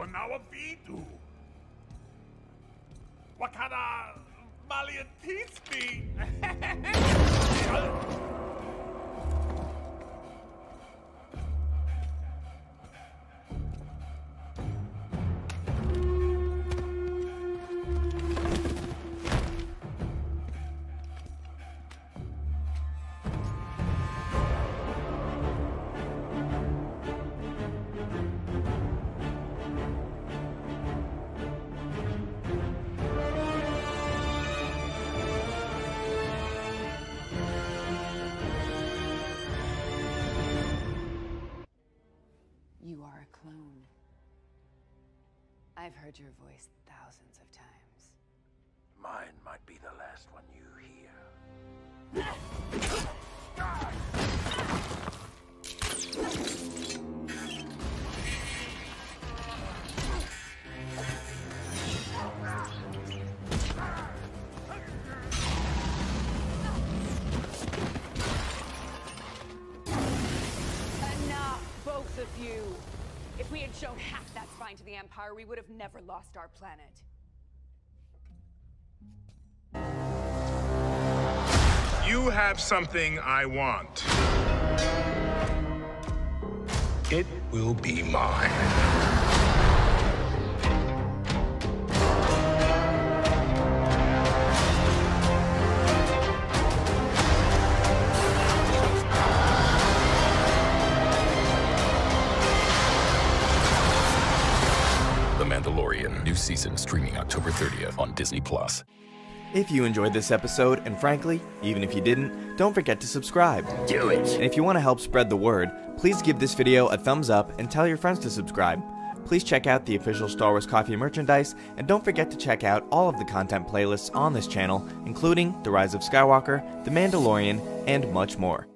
Kwanawa Vidu. Wakana Malian Teats be? clone. I've heard your voice thousands of times. Mine might be the last one you hear. Enough, both of you! If we had shown half that spine to the Empire, we would have never lost our planet. You have something I want. It will be mine. New season streaming October 30th on Disney Plus. If you enjoyed this episode, and frankly, even if you didn't, don't forget to subscribe. Do it! And if you want to help spread the word, please give this video a thumbs up and tell your friends to subscribe. Please check out the official Star Wars Coffee merchandise, and don't forget to check out all of the content playlists on this channel, including The Rise of Skywalker, The Mandalorian, and much more.